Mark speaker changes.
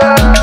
Speaker 1: Bye.